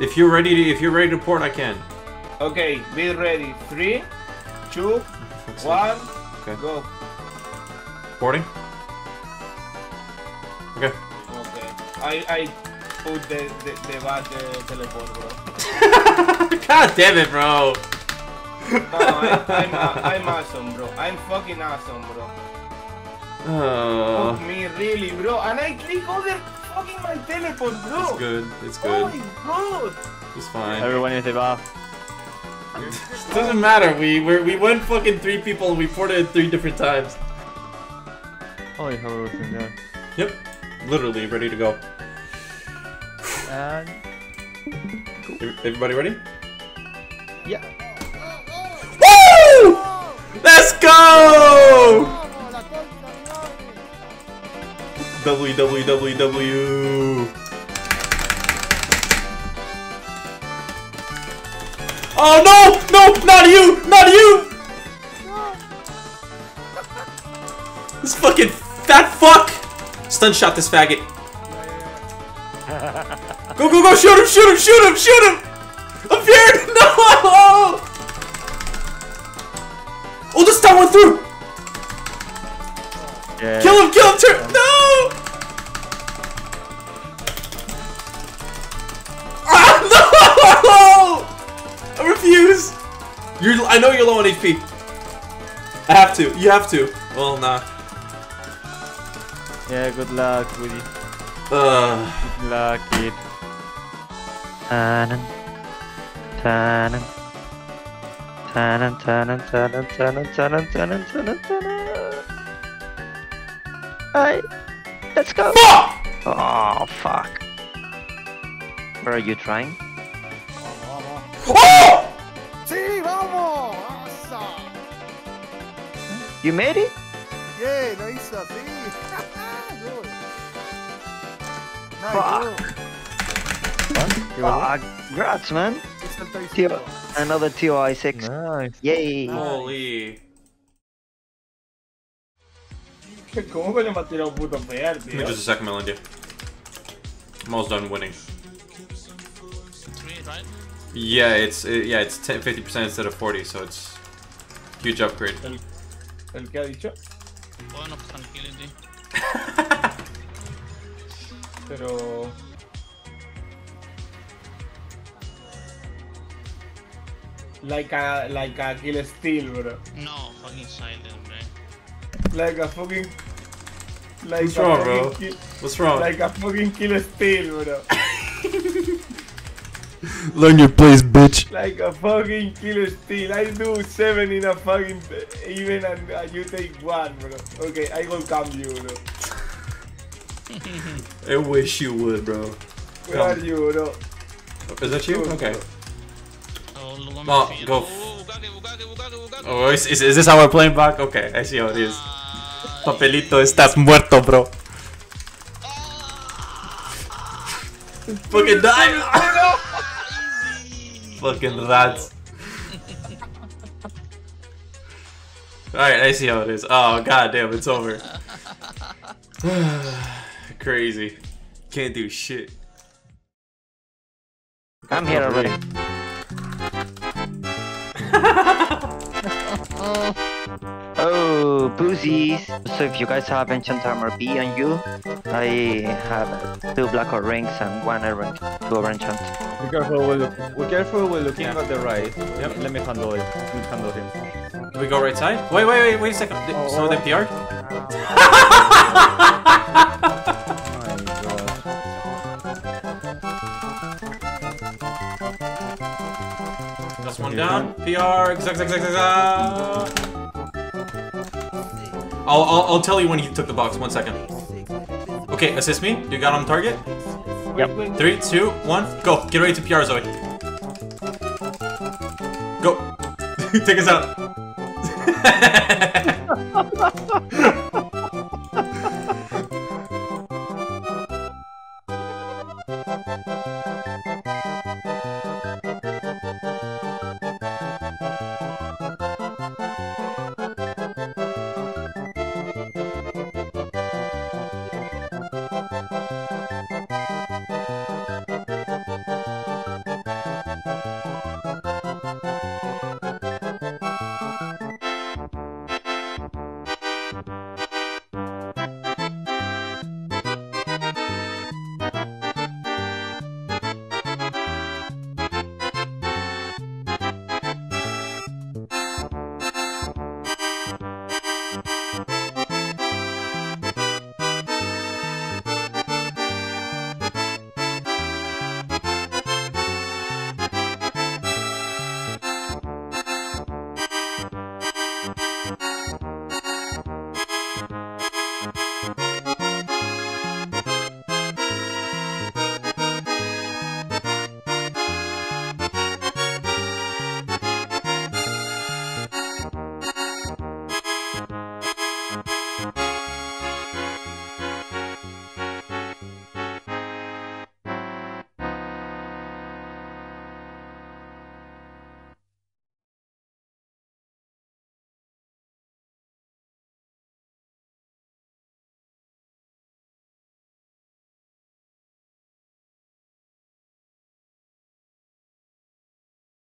If you're ready to, if you're ready to port, I can. Okay, be ready. Three, two, one, Okay. go. Porting. Okay. Okay. I I put the the, the bad uh, teleport, bro. God damn it, bro. No, I, I'm I'm awesome, bro. I'm fucking awesome, bro. Oh, Fuck me, really, bro. And I click over fucking my teleport, bro. it's good. It's Oh good. my god. It's fine. Everyone in the bar. Doesn't matter. We we we went fucking three people and we ported it three different times. Oh, you have everything there. Yep. Literally ready to go. And Ev- Everybody ready? yeah. Woo! Let's go! Www. Oh no! No! Not you! Not you! This fucking fat fuck! Stun shot this faggot. Go go go! Shoot him! Shoot him! Shoot him! Shoot him! You're. I know you're low on HP. I have to. You have to. Well, nah. Yeah, good luck, Woody. Uh, Good luck, kid. Alright, let's go. fuck! Oh, fuck. Where are you trying? Oh! You made it? ¡Yeah, lo hizo así! Good. Nice, Fuck. good. Ah, congrats, man. Hizo el Tío, another TOI 6. Nice. Yay. Holy. ¿Cómo que le maté a un puto pear, Give me tío? just a second, Melinda. I'm almost done winning. Three, right? Yeah, it's uh, yeah, it's 50% instead of 40, so it's huge upgrade. ¿El que ha dicho? Point of tranquility. Pero... Like a, like a kill steal, bro. No, fucking silent, man. Like a fucking... Like What's a wrong, fucking bro? Kill, What's wrong? like a fucking kill steal, bro. Learn your place, bitch. Like a fucking killer steal. I do seven in a fucking even and uh, you take one, bro. Okay, I will come you, bro. I wish you would, bro. Where Come. are you, bro? Is that you? Okay. Oh, look at Oh, my feet. go Oh, Bukake. Oh, is, is, is this how we're playing back? Okay, I see how it is. Papelito, estás muerto, bro. Fucking die! Fucking rats. Alright, I see how it is. Oh, god damn, it's over. Crazy. Can't do shit. I'm here already. oh, boozies. So if you guys have enchant armor B on you, I have two black ore rings and one iron two enchant. Be careful look, be careful with looking at the right. Yep. Let me handle it. Let me handle him. We go right side? Wait, wait, wait, wait a second. Of them PR'd? My god. That's one down. PR. I'll, I'll, I'll tell you when he took the box. One second. Okay, assist me. You got on target. Yep. Three, two, one, go. Get ready to PR, Zoe. Go. Take us out.